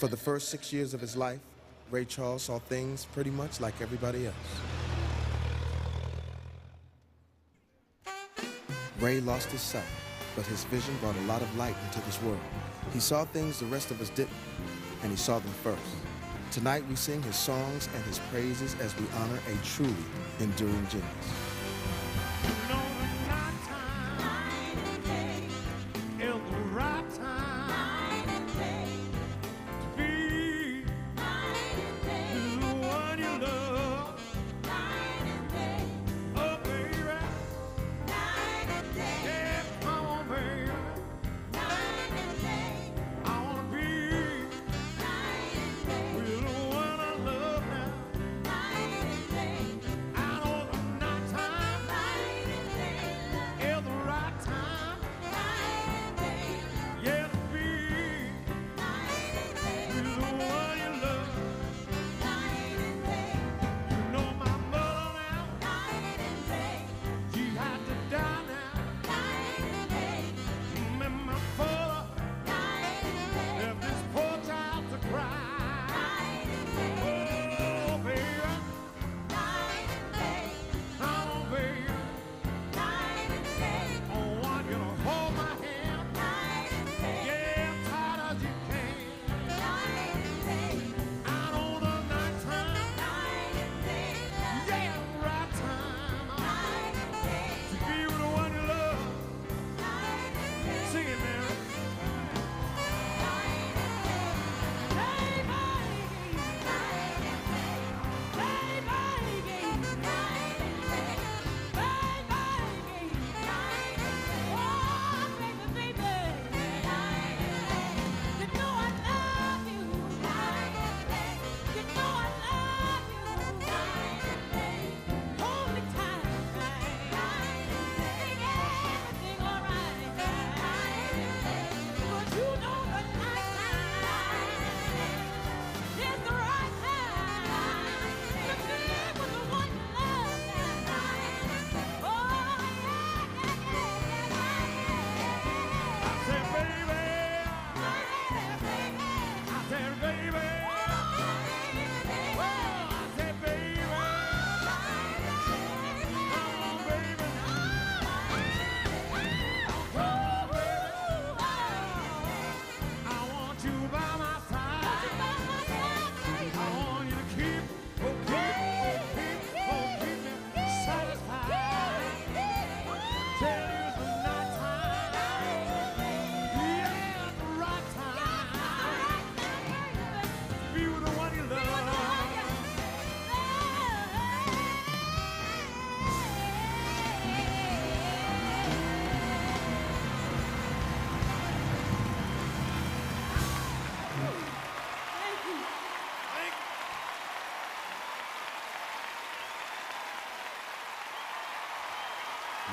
For the first six years of his life, Ray Charles saw things pretty much like everybody else. Ray lost his sight, but his vision brought a lot of light into this world. He saw things the rest of us didn't, and he saw them first. Tonight we sing his songs and his praises as we honor a truly enduring genius.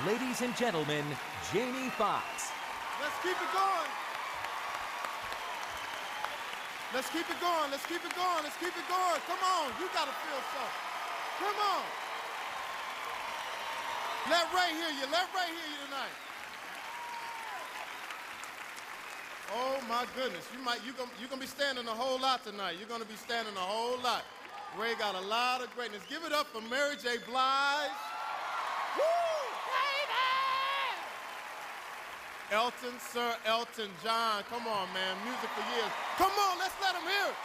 Ladies and gentlemen, Jamie Foxx. Let's keep it going. Let's keep it going. Let's keep it going. Let's keep it going. Come on. You got to feel something. Come on. Let Ray hear you. Let Ray hear you tonight. Oh my goodness. You might you gonna you gonna be standing a whole lot tonight. You're gonna be standing a whole lot. Ray got a lot of greatness. Give it up for Mary J. Blige. Woo! Elton, Sir Elton John. Come on, man. Music for years. Come on, let's let him hear it.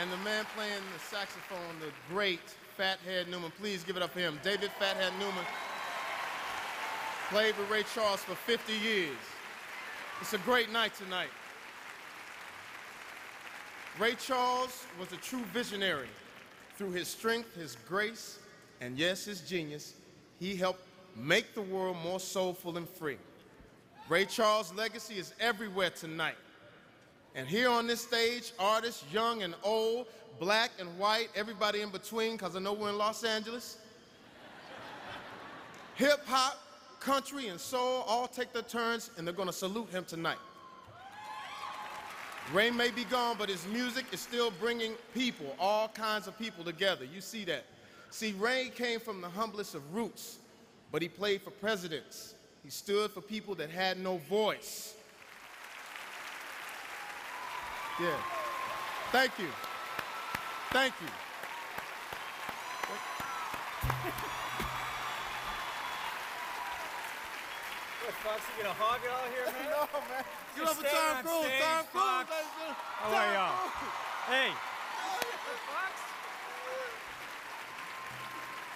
And the man playing the saxophone, the great Fathead Newman. Please give it up for him. David Fathead Newman played with Ray Charles for 50 years. It's a great night tonight. Ray Charles was a true visionary. Through his strength, his grace, and yes, his genius, he helped make the world more soulful and free. Ray Charles' legacy is everywhere tonight. And here on this stage, artists, young and old, black and white, everybody in between, because I know we're in Los Angeles. Hip hop, country, and soul all take their turns, and they're going to salute him tonight. Ray may be gone, but his music is still bringing people, all kinds of people together. You see that. See, Ray came from the humblest of roots but he played for presidents. He stood for people that had no voice. Yeah. Thank you. Thank you. What, Foxx, you gonna hog it all here, man? no, man. You Just ever Tom Cruise? Tom Cruise. Foxx. ladies and gentlemen. How are y'all? Hey.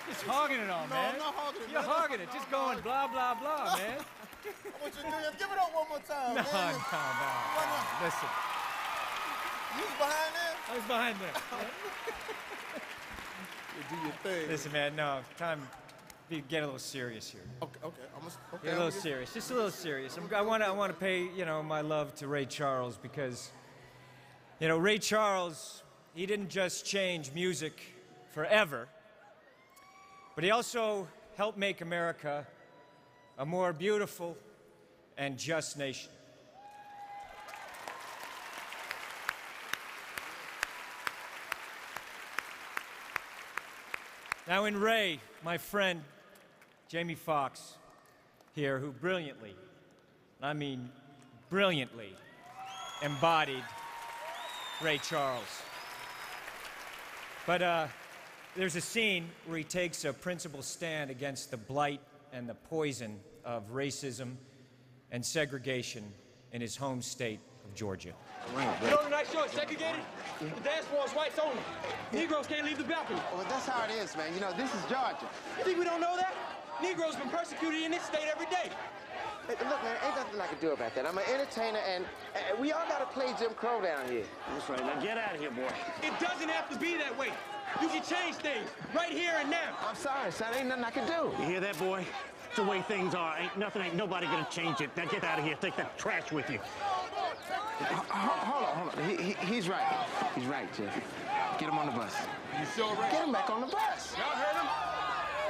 Just hogging it all, No, man. I'm not hogging it, You're man. hogging it. No, Just going blah, blah, blah, man. I want you to do this. Give it up one more time, No, man. no, no. Not? Listen, You was behind there? I was behind there. You do your thing. Listen, man, no. Time to get a little serious here. Okay, okay. I'm gonna, okay, Get a little serious. Just a little serious. I'm, I want to I want to pay, you know, my love to Ray Charles because, you know, Ray Charles, he didn't just change music forever, but he also helped make America a more beautiful and just nation. Now, in Ray, my friend Jamie Foxx here, who brilliantly, I mean brilliantly, embodied Ray Charles. But uh, there's a scene where he takes a principled stand against the blight and the poison of racism and segregation in his home state of Georgia. You know the night show is segregated? The dance floor is whites only. Negroes can't leave the balcony. Well, that's how it is, man. You know, this is Georgia. You think we don't know that? Negroes been persecuted in this state every day. Hey, look, man, ain't nothing I can do about that. I'm an entertainer, and uh, we all gotta play Jim Crow down here. That's right. Now get out of here, boy. It doesn't have to be that way. You can change things right here and now. I'm sorry, son. Ain't nothing I can do. You hear that, boy? It's the way things are. Ain't nothing, ain't nobody gonna change it. Now get out of here. Take that trash with you. Hold on, hold on. He, he, he's right. He's right, Jeff. Get him on the bus. You sure right? Get him back on the bus. Y'all heard him?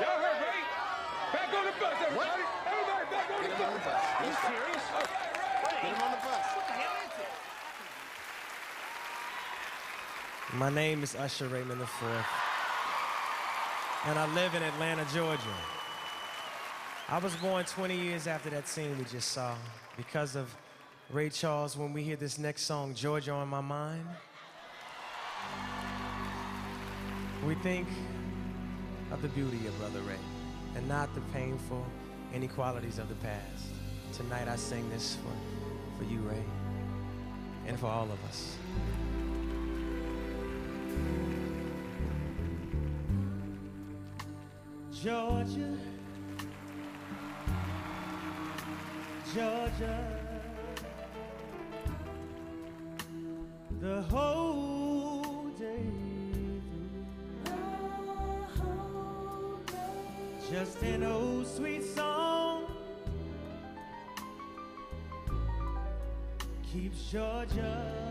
Y'all heard Ray? Back on the bus, everybody. Everybody back on the him on the bus. bus. You serious? Get him on the bus. My name is Usher Raymond IV, and I live in Atlanta, Georgia. I was born 20 years after that scene we just saw because of Ray Charles. When we hear this next song, Georgia on My Mind, we think of the beauty of Brother Ray and not the painful inequalities of the past. Tonight I sing this for, for you, Ray, and for all of us. Georgia, Georgia, the whole day through. Just an old sweet song. Keeps Georgia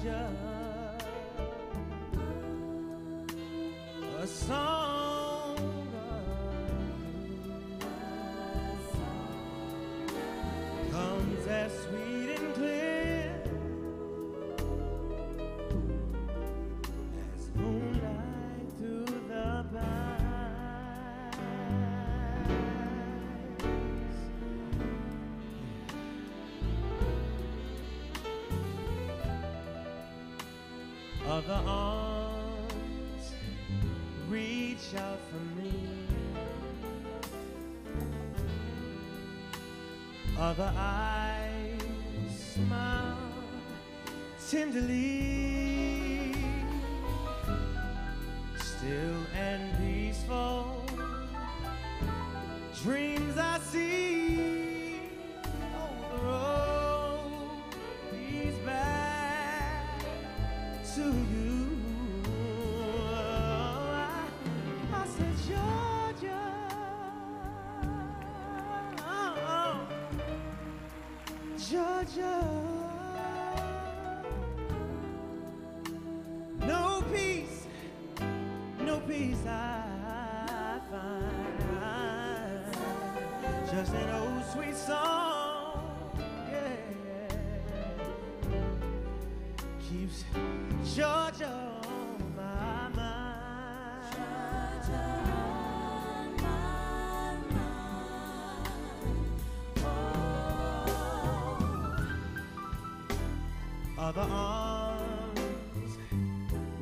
Georgia, Other arms reach out for me. Other eyes smile tenderly. Still Just an old sweet song, Other arms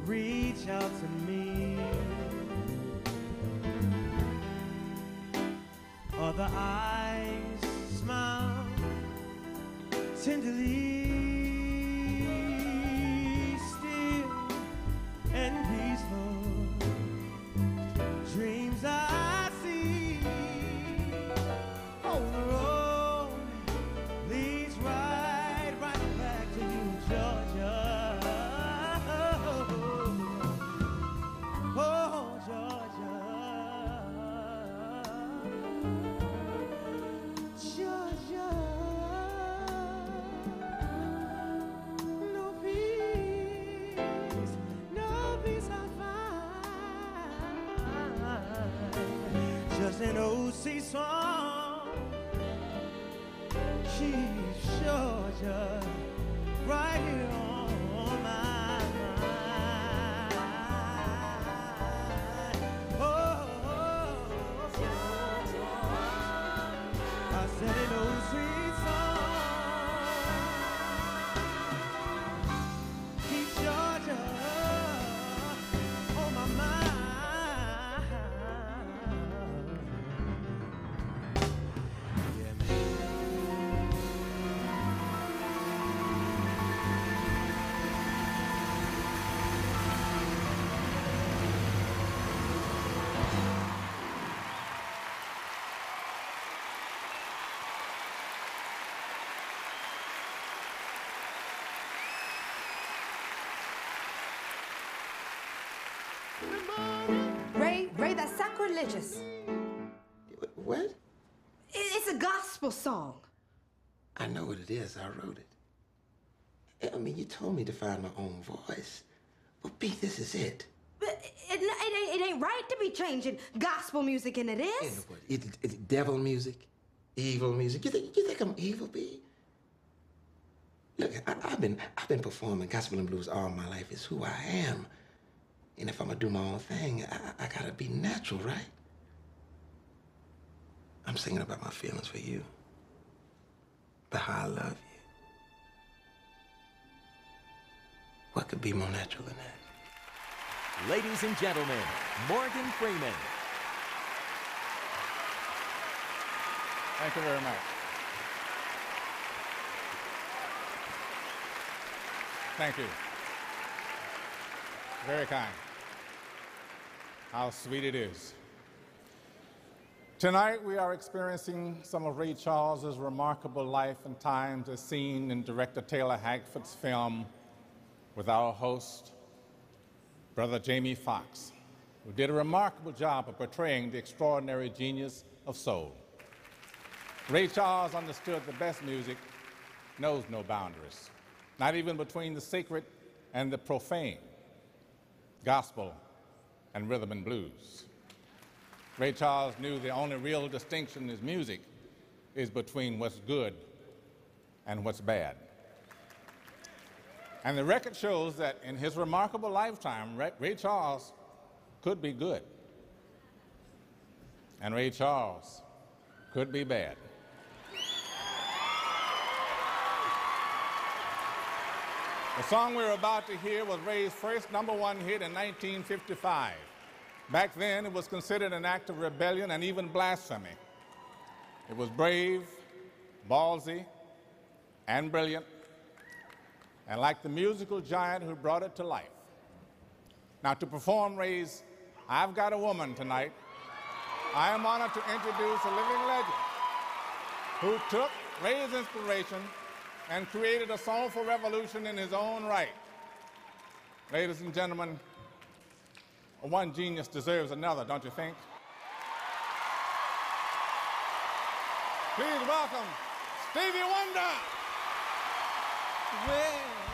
reach out to me. Other eyes smile tenderly. seesaw. She's Georgia, right here on. Sacrilegious. What? It's a gospel song. I know what it is. I wrote it. I mean, you told me to find my own voice. But, B, this is it. But it, it, ain't, it ain't right to be changing gospel music Ain't this. no? It, it's devil music, evil music. You think you think I'm evil, B? Look, I, I've been I've been performing gospel and blues all my life. It's who I am. And if I'm gonna do my own thing, I, I gotta be natural, right? I'm singing about my feelings for you, about how I love you. What could be more natural than that? Ladies and gentlemen, Morgan Freeman. Thank you very much. Thank you. Very kind. How sweet it is. Tonight we are experiencing some of Ray Charles's remarkable life and times as seen in director Taylor Hackford's film with our host, Brother Jamie Foxx, who did a remarkable job of portraying the extraordinary genius of soul. Ray Charles understood the best music knows no boundaries, not even between the sacred and the profane, gospel and rhythm and blues. Ray Charles knew the only real distinction in his music is between what's good and what's bad. And the record shows that in his remarkable lifetime, Ray Charles could be good. And Ray Charles could be bad. The song we're about to hear was Ray's first number one hit in 1955. Back then, it was considered an act of rebellion and even blasphemy. It was brave, ballsy, and brilliant, and like the musical giant who brought it to life. Now, to perform Ray's I've Got a Woman tonight, I am honored to introduce a living legend who took Ray's inspiration and created a soulful revolution in his own right. Ladies and gentlemen, one genius deserves another, don't you think? Please welcome Stevie Wonder. Well,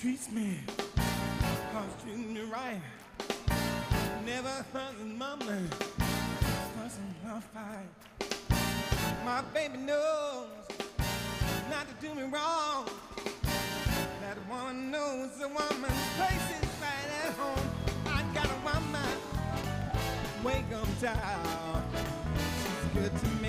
treats, me, cause treats me right. Never hurting mama, fussing her fight. My baby knows not to do me wrong. That woman knows a woman's place is right at home. I got a woman, wake up down. She's good to me.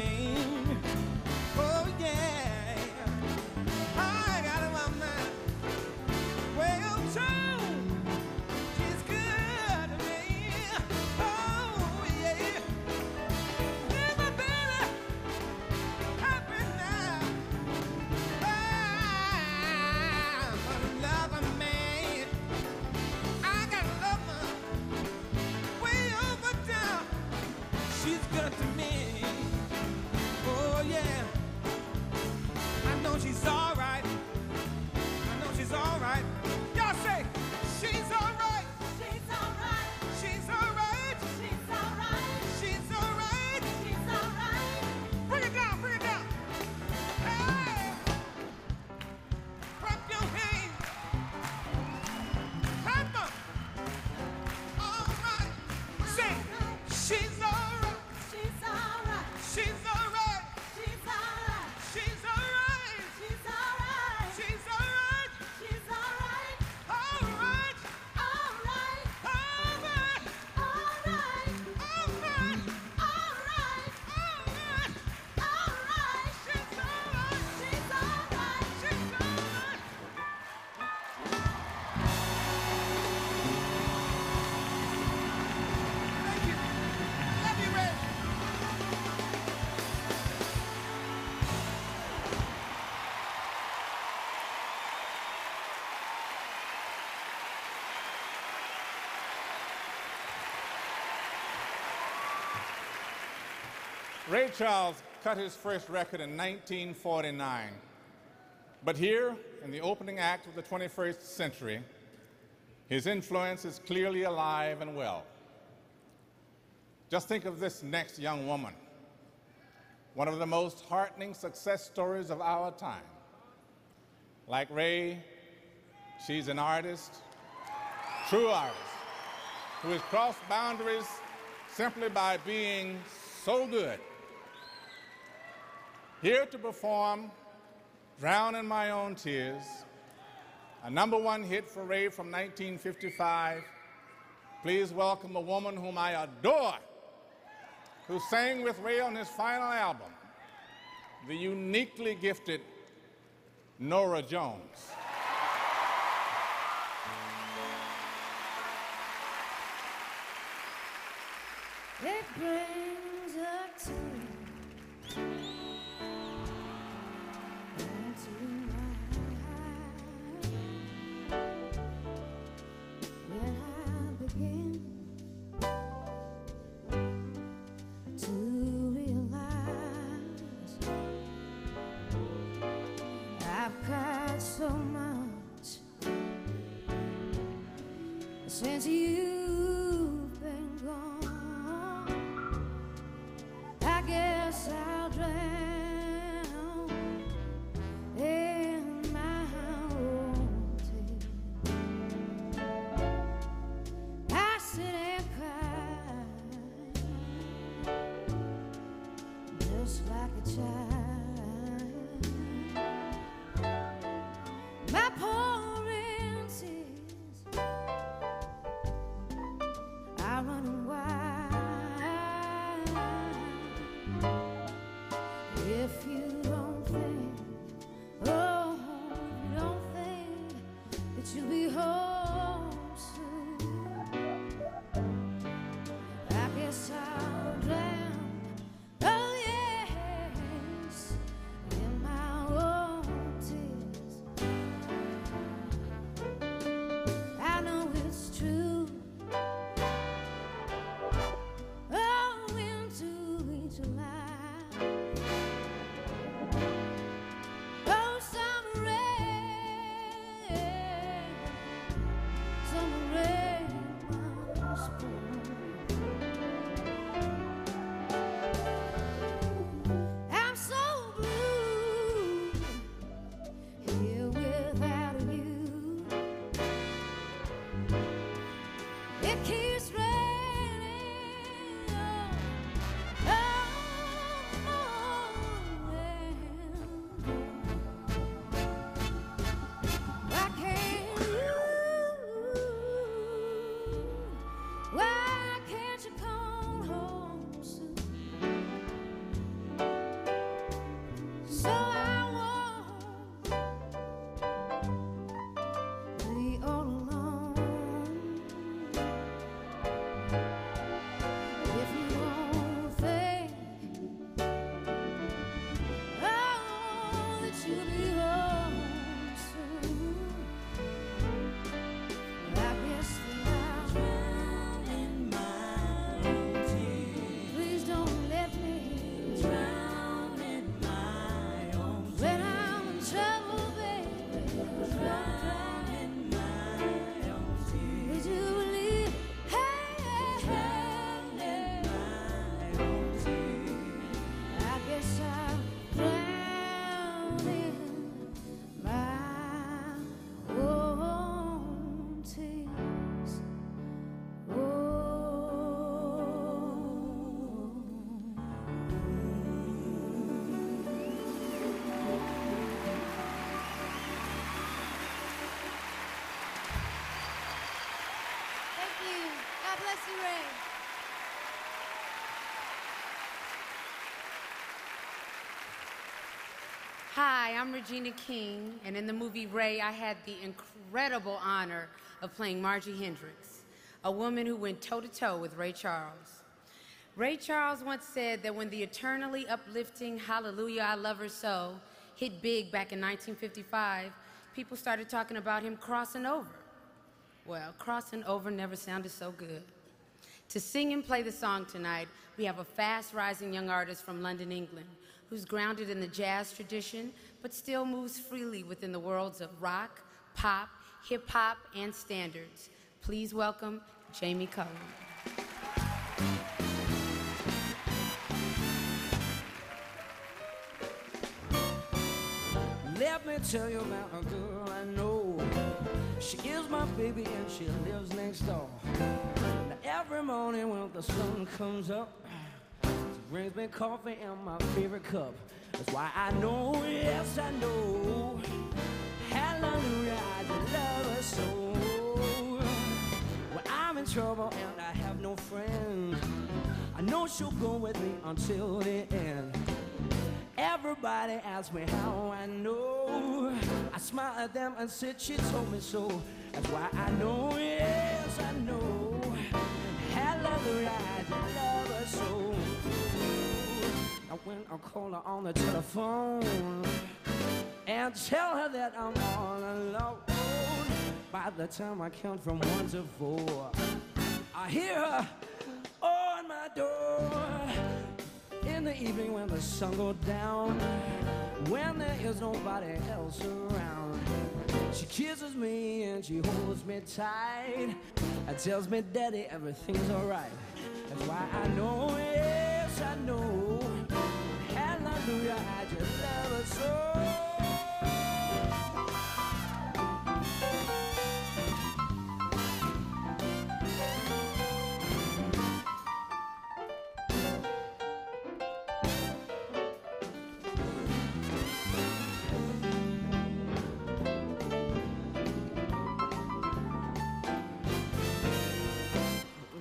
Ray Charles cut his first record in 1949. But here, in the opening act of the 21st century, his influence is clearly alive and well. Just think of this next young woman, one of the most heartening success stories of our time. Like Ray, she's an artist, true artist, who has crossed boundaries simply by being so good. Here to perform Drown in My Own Tears, a number one hit for Ray from 1955. Please welcome a woman whom I adore, who sang with Ray on his final album, the uniquely gifted Norah Jones. It brings since you've been gone. I guess I'll drown Hi, I'm Regina King, and in the movie Ray, I had the incredible honor of playing Margie Hendricks, a woman who went toe to toe with Ray Charles. Ray Charles once said that when the eternally uplifting Hallelujah, I Love Her So hit big back in 1955, people started talking about him crossing over. Well, crossing over never sounded so good. To sing and play the song tonight, we have a fast rising young artist from London, England, who's grounded in the jazz tradition, but still moves freely within the worlds of rock, pop, hip hop, and standards. Please welcome Jamie Cullum. Let me tell you about a girl I know. She is my baby and she lives next door. Now every morning when the sun comes up, brings me coffee in my favorite cup. That's why I know, yes I know. Hallelujah, I love her so. When I'm in trouble and I have no friends, I know she'll go with me until the end. Everybody asks me how I know. I smile at them and said she told me so. That's why I know, yes I know. Now when I call her on the telephone and tell her that I'm all alone, by the time I count from one to four, I hear her on my door. In the evening when the sun goes down, when there is nobody else around, she kisses me and she holds me tight and tells me, Daddy, everything's alright. That's why I know, yes, I know. Love so.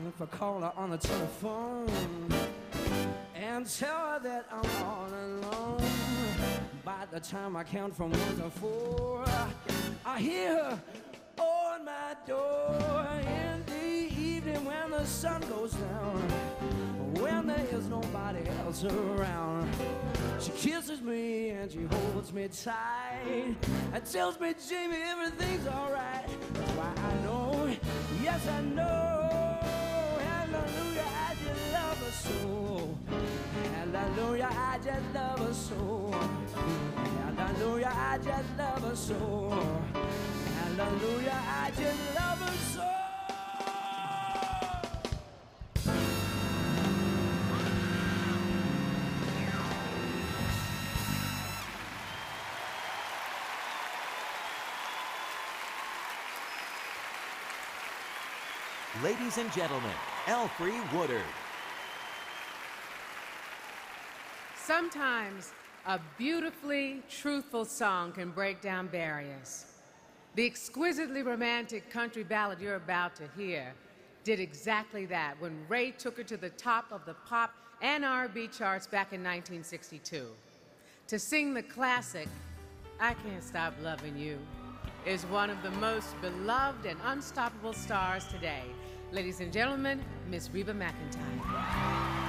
If I call her on the telephone and tell her that I'm all alone, by the time I count from one to four, I hear her on my door in the evening when the sun goes down, when there is nobody else around. She kisses me and she holds me tight and tells me, Jamie, everything's alright. That's why I know, yes, I know. Hallelujah, I just love her so. Hallelujah, I just love her so. Hallelujah, I just love her so. Ladies and gentlemen, Alfre Woodard. Sometimes a beautifully truthful song can break down barriers. The exquisitely romantic country ballad you're about to hear did exactly that when Ray took her to the top of the pop and R&B charts back in 1962. To sing the classic I Can't Stop Loving You is one of the most beloved and unstoppable stars today. Ladies and gentlemen, Miss Reba McEntire.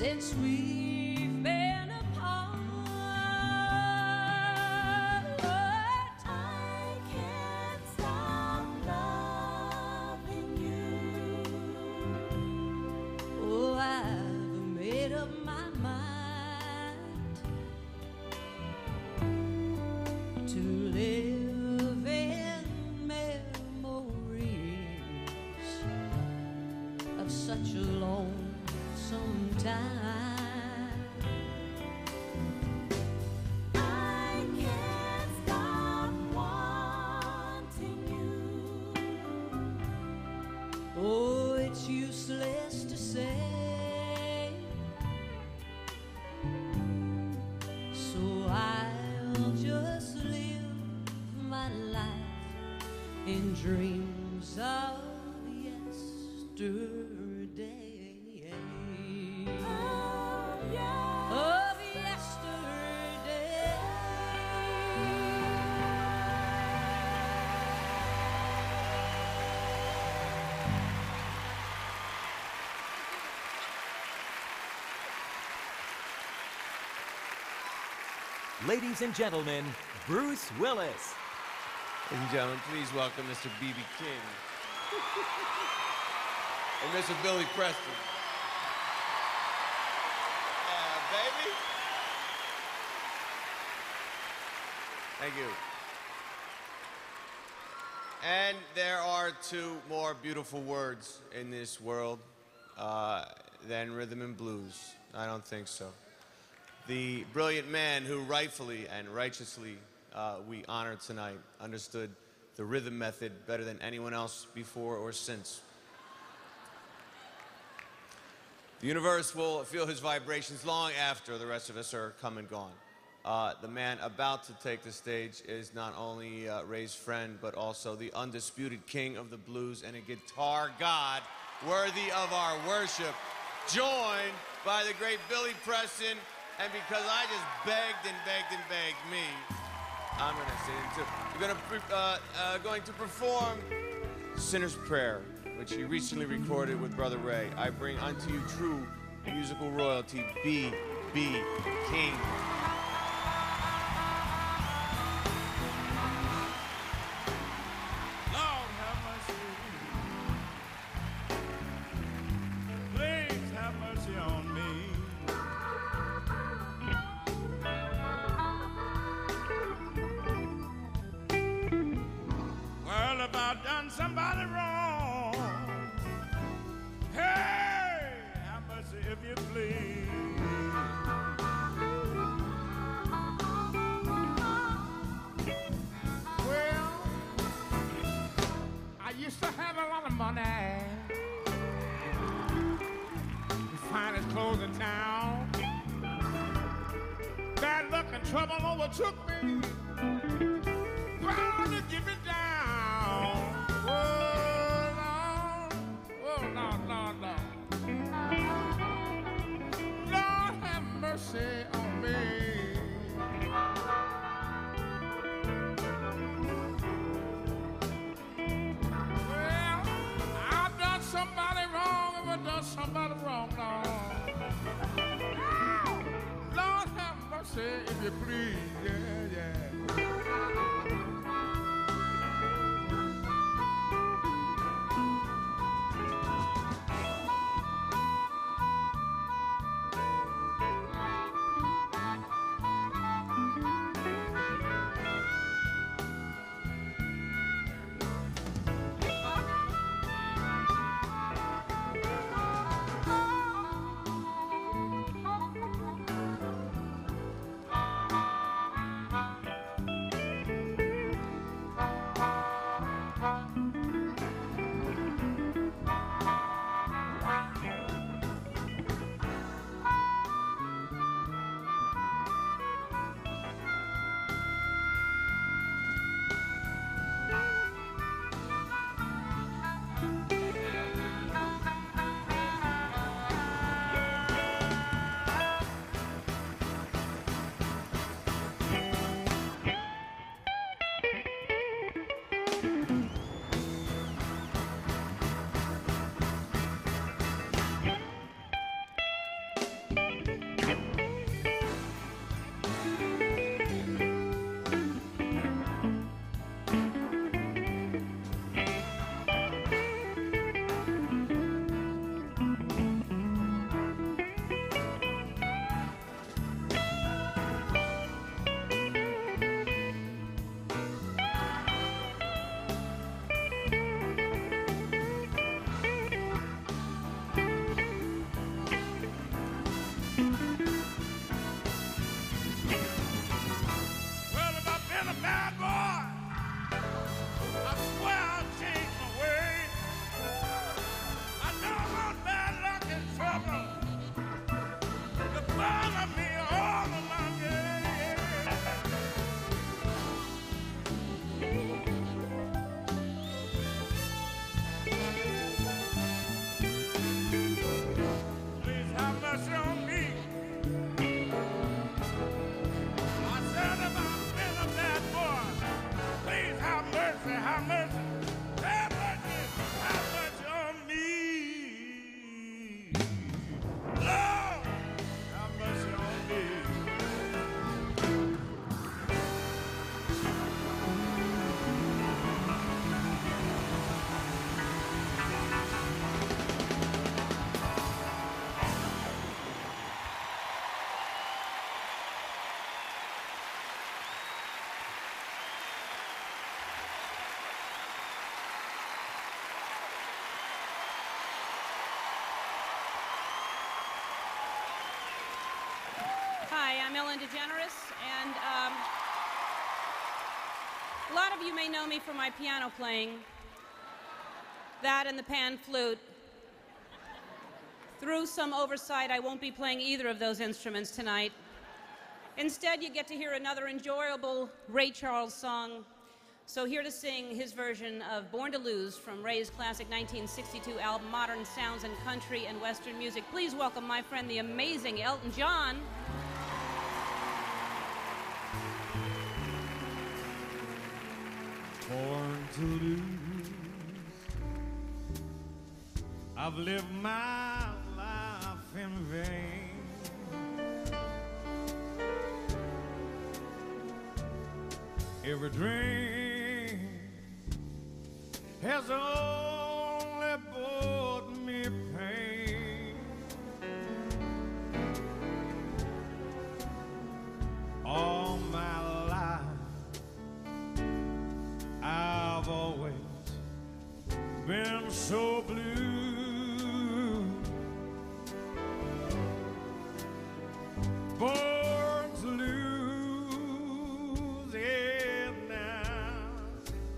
Since we've Oh, it's useless to say. So I'll just live my life in dreams of yesterday. Ladies and gentlemen, Bruce Willis. Ladies and gentlemen, please welcome Mr. B.B. King and Mr. Billy Preston. Yeah, baby. Thank you. And there are two more beautiful words in this world uh, than rhythm and blues. I don't think so. The brilliant man who rightfully and righteously uh, we honor tonight understood the rhythm method better than anyone else before or since. The universe will feel his vibrations long after the rest of us are come and gone. Uh, the man about to take the stage is not only uh, Ray's friend, but also the undisputed king of the blues and a guitar god worthy of our worship, joined by the great Billy Preston. And because I just begged and begged and begged me, I'm going to sing too. We're pre- uh, uh, going to perform Sinner's Prayer, which he recently recorded with Brother Ray. I bring unto you true musical royalty, B. B. King. Trouble overtook me. DeGeneres, and um, a lot of you may know me for my piano playing, that and the pan flute. Through some oversight, I won't be playing either of those instruments tonight. Instead, you get to hear another enjoyable Ray Charles song. So, here to sing his version of Born to Lose from Ray's classic 1962 album, Modern Sounds in Country and Western Music, please welcome my friend, the amazing Elton John. To lose. I've lived my life in vain. Every dream has only so blue. Born to lose, and now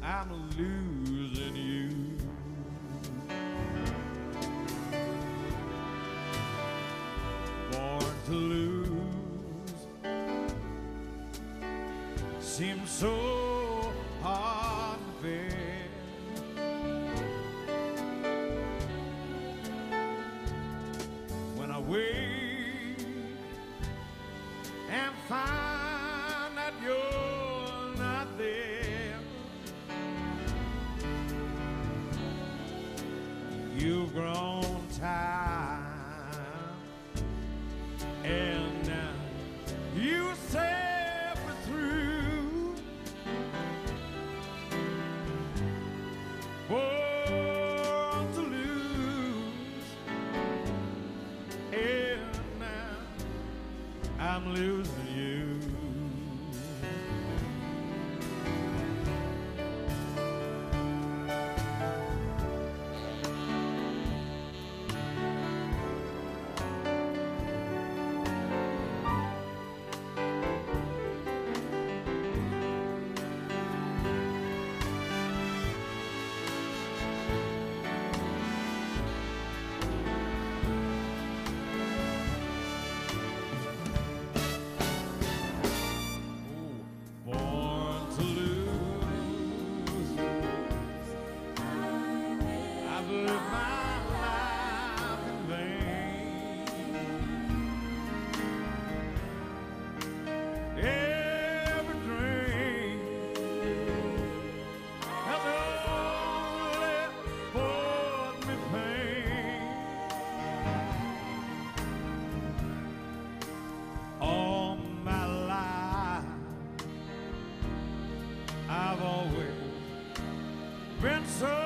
I'm losing you. Born to lose seems so been so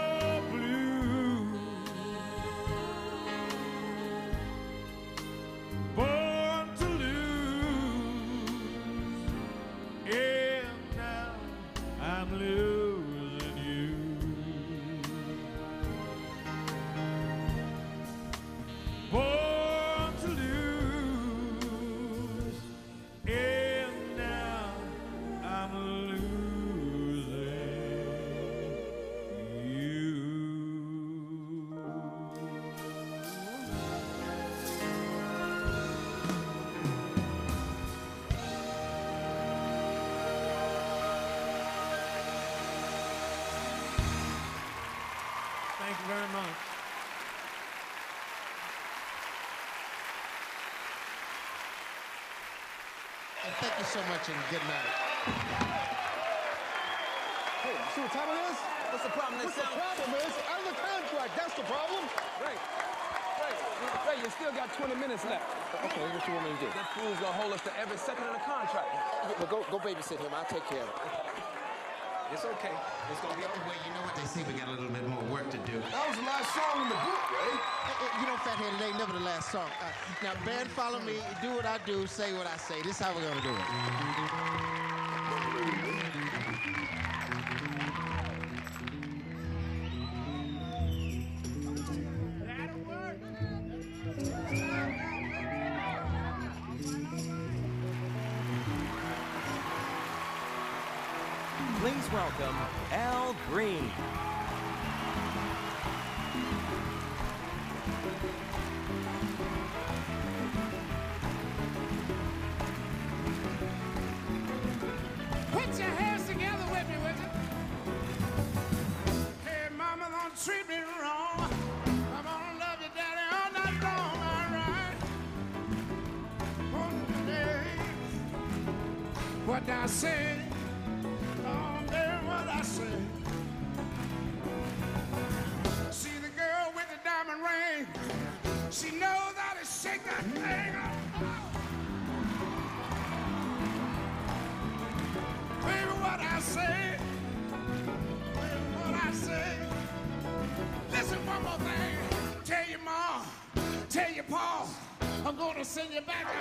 thank you so much and good night. Hey, you see what time it is? What's the problem? What's the problem is? Out of the contract. That's the problem. Ray, Ray, Ray, you still got 20 minutes left. Okay, what you want me to do? That fool's gonna hold us to every second of the contract. Yeah, but go, go babysit him. I'll take care of it. It's okay. It's gonna be all Well, you know what they say, we got a little bit more work to do. That was the last song in the book, right? You know, Fathead, it ain't never the last song. Uh, now, band, follow me. Do what I do. Say what I say. This is how we're gonna do it. Your hands together with me, you? Hey, mama, don't treat me wrong. I'm gonna love you, daddy, all night long, all right? On day, what I say. in the back.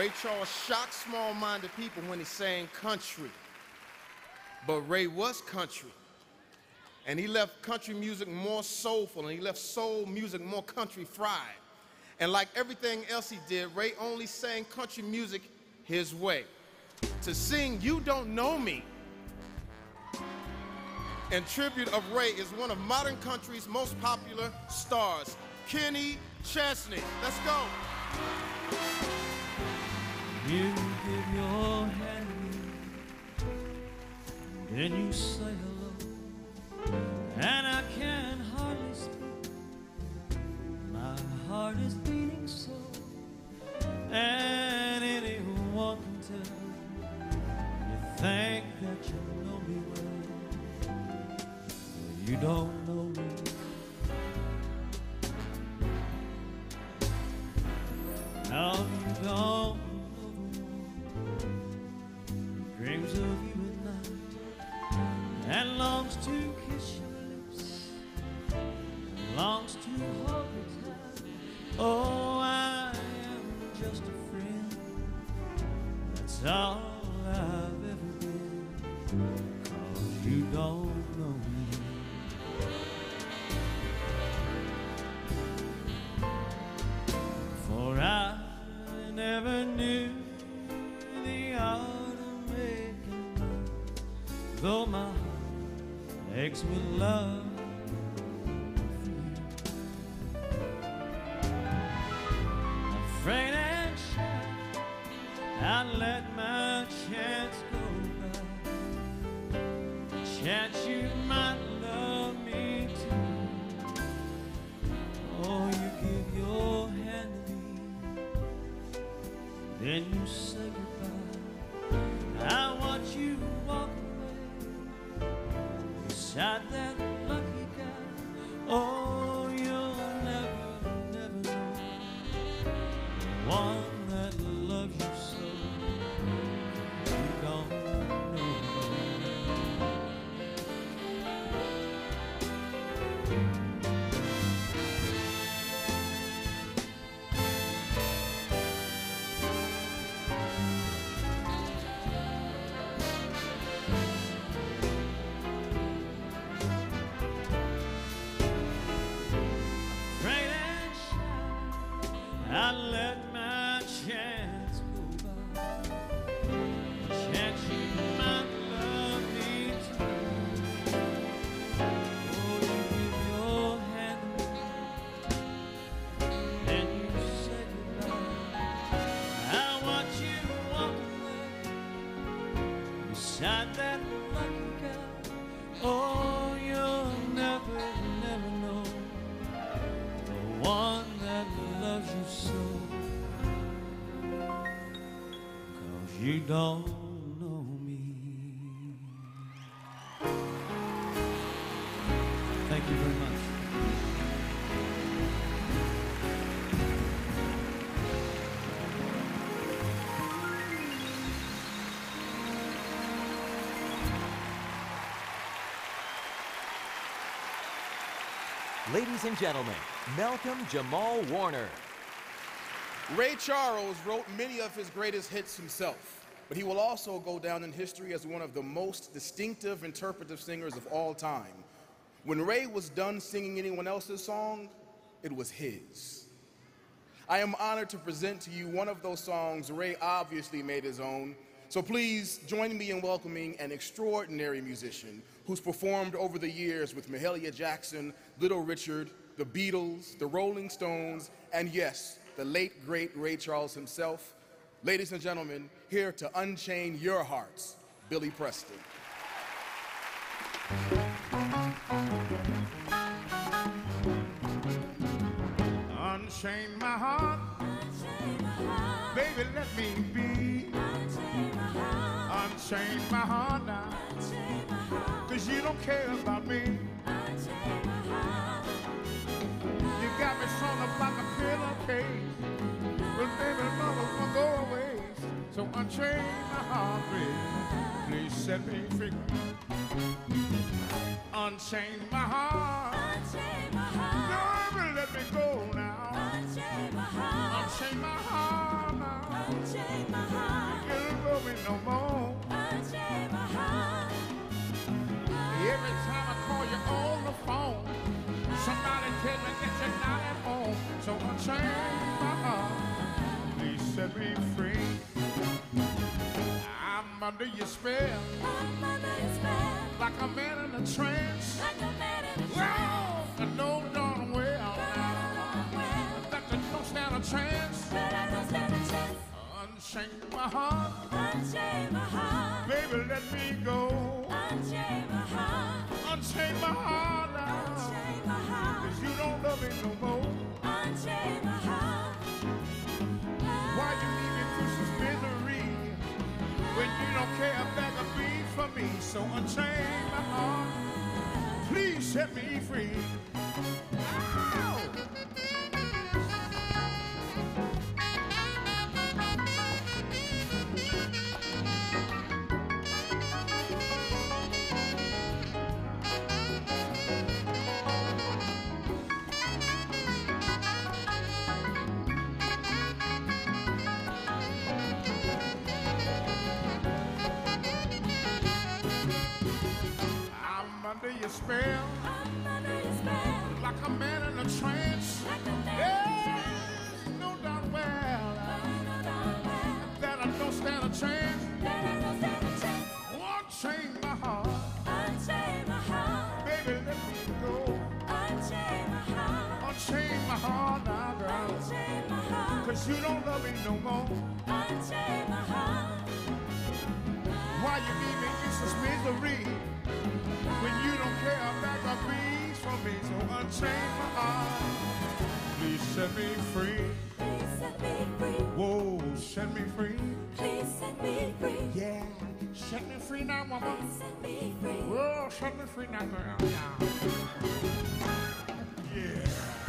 Ray Charles shocked small minded people when he sang country. But Ray was country. And he left country music more soulful and he left soul music more country fried. And like everything else he did, Ray only sang country music his way. To sing You Don't Know Me and tribute of Ray is one of modern country's most popular stars, Kenny Chesney. Let's go. You give your hand, then you say hello. And aches with love. Don't know me. Thank you very much. Ladies and gentlemen, Malcolm Jamal Warner. Ray Charles wrote many of his greatest hits himself, but he will also go down in history as one of the most distinctive interpretive singers of all time. When Ray was done singing anyone else's song, it was his. I am honored to present to you one of those songs Ray obviously made his own. So please join me in welcoming an extraordinary musician who's performed over the years with Mahalia Jackson, Little Richard, the Beatles, the Rolling Stones, and yes, the late great Ray Charles himself. Ladies and gentlemen, here to unchain your hearts, Billy Preston. Unchain my heart. Baby, let me be. Unchain my heart now. Cause you don't care about me. You got me strung up like a pillowcase. But baby, mother go. So unchain my heart, baby. Please set me free. Unchain my heart. Baby, let me go now. Unchain my heart. Unchain my heart now. Unchain my heart. You don't love me no more. Unchain my heart. Every time I call you on the phone, somebody tell me that you're not at home. So unchain my heart. Please set me free. Under your spell. I'm under your spell. Like a man in a trance. Like a man in a trance. Well, I know darn well. That you don't stand a chance. That I don't stand a chance. Unchain my heart. Unchain my heart. Baby, let me go. Unchain my heart. Unchain my heart now. Unchain my heart. Cause you don't love me no more. Unchain my heart. Don't care a bag of beans for me? So unchain my heart. Please set me free. Cause you don't love me no more. Unchain my heart. Why you leave me this misery when you don't care about bag of for me? So unchain my heart. Please set me free. Please set me free. Whoa, set me free. Please set me free. Yeah, set me free now, mama. Set me free. Whoa, set me free now, girl. Yeah.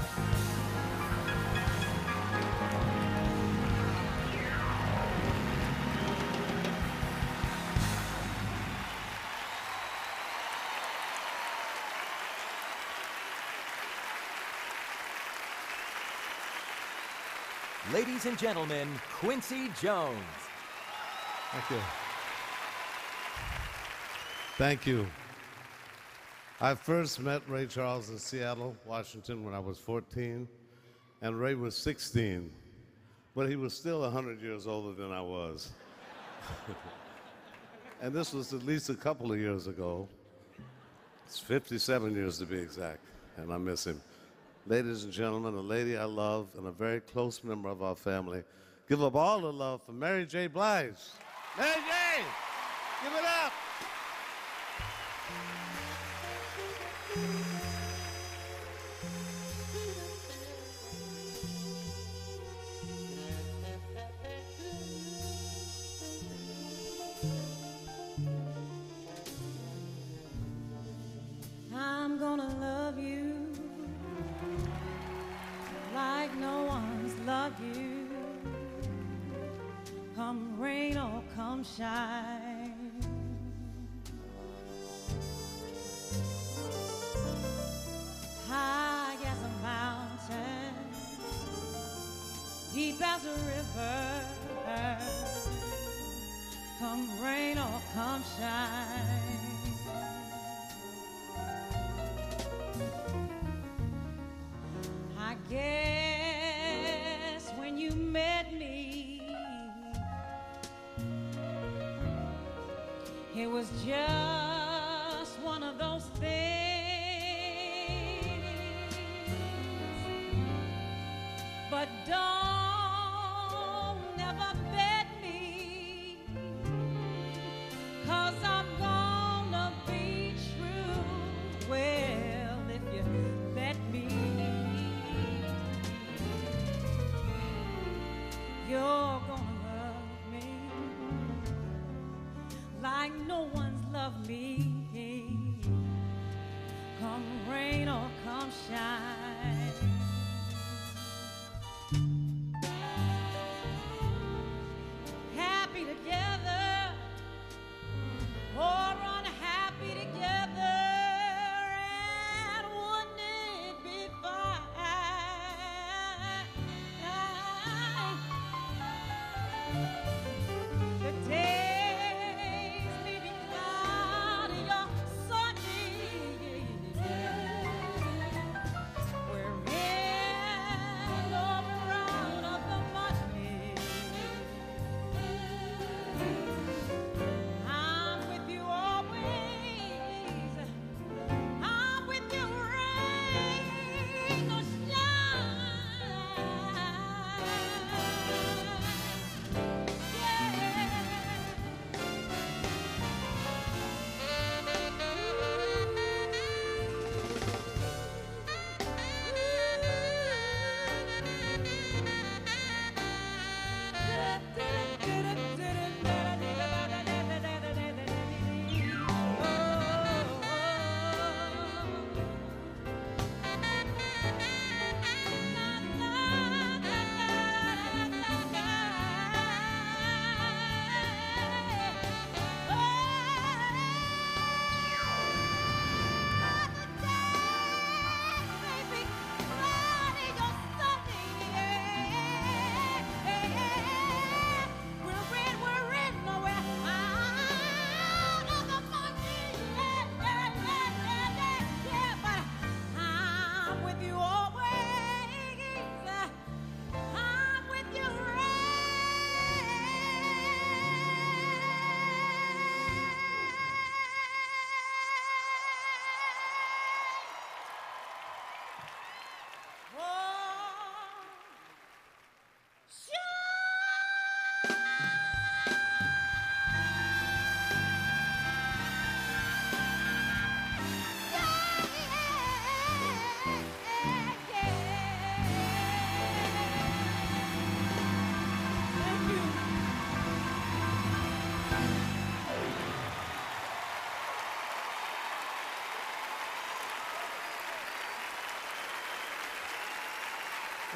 Ladies and gentlemen, Quincy Jones. Thank you. Thank you. I first met Ray Charles in Seattle, Washington, when I was 14, and Ray was 16, but he was still 100 years older than I was. and this was at least a couple of years ago. It's 57 years to be exact, and I miss him. Ladies and gentlemen, a lady I love and a very close member of our family. Give up all the love for Mary J. Blige. Mary J! Give it up! Shine. High as a mountain, deep as a river. Come rain or come shine. Was just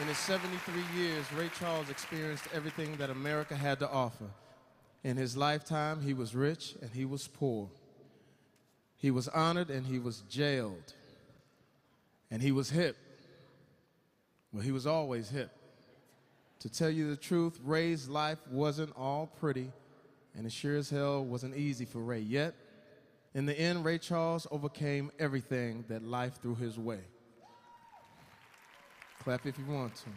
In his 73 years, Ray Charles experienced everything that America had to offer. In his lifetime, he was rich and he was poor. He was honored and he was jailed. And he was hip. Well, he was always hip. To tell you the truth, Ray's life wasn't all pretty, and it sure as hell wasn't easy for Ray. Yet, in the end, Ray Charles overcame everything that life threw his way. Clap if you want to.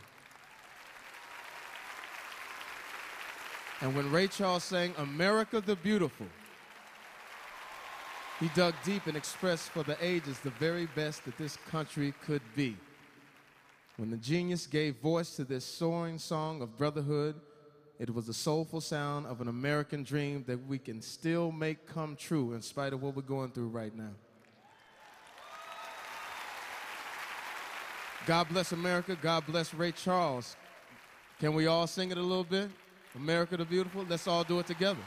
And when Ray Charles sang America the Beautiful, he dug deep and expressed for the ages the very best that this country could be. When the genius gave voice to this soaring song of brotherhood, it was the soulful sound of an American dream that we can still make come true in spite of what we're going through right now. God bless America. God bless Ray Charles. Can we all sing it a little bit? America the Beautiful? Let's all do it together.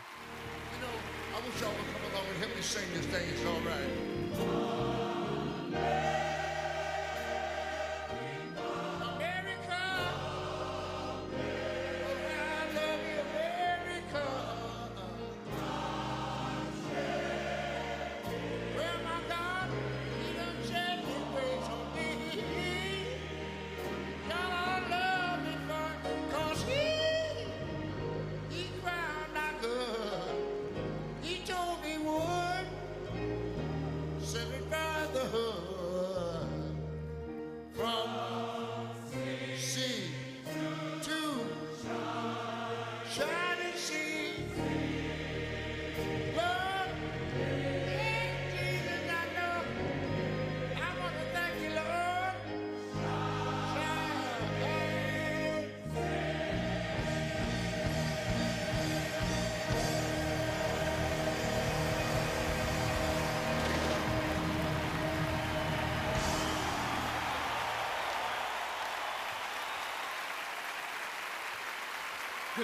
You know, I wish y'all would come along and help me sing this thing. It's all right.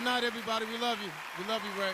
Night, everybody. We love you. We love you, Ray.